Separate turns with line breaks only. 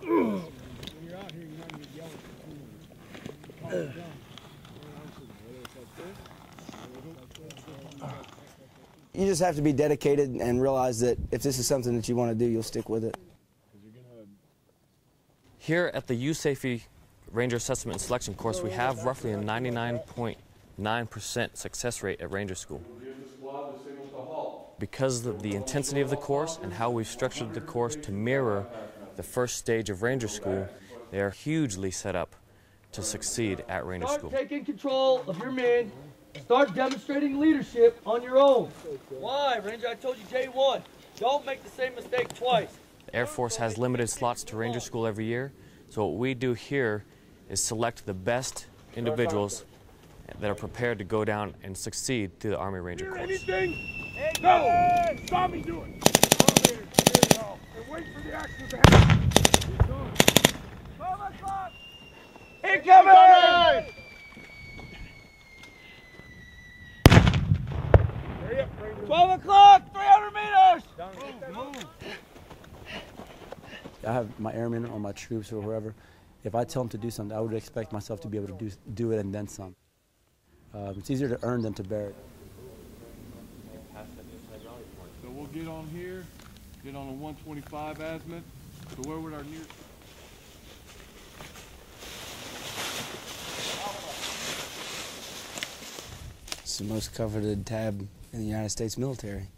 When you're out here, you're not gonna yell at the.
You just have to be dedicated and realize that if this is something that you want to do, you'll stick with it.
Here at the USAFE Ranger Assessment and Selection course, we have roughly a 99.9% success rate at Ranger School. Because of the intensity of the course and how we've structured the course to mirror the first stage of Ranger School, they are hugely set up to succeed at Ranger
Start
School.
taking control of your men. Start demonstrating leadership on your own. Why, Ranger? I told you J1. Don't make the same mistake twice.
The Air Force has limited slots to Ranger School every year, so what we do here is select the best individuals that are prepared to go down and succeed through the Army Ranger
Hear
course.
anything? No! Stop me doing it! Come here, here you go. And wait for the action to happen. It's 12 o'clock!
Incoming!
Hurry
12 o'clock, 300 meters!
Move, move.
I have my airmen or my troops or whoever. If I tell them to do something, I would expect myself to be able to do, do it and then some. Uh, it's easier to earn than to bear it.
So we'll get on here, get on a 125 azimuth. So where would our near...
It's the most coveted tab in the United States military.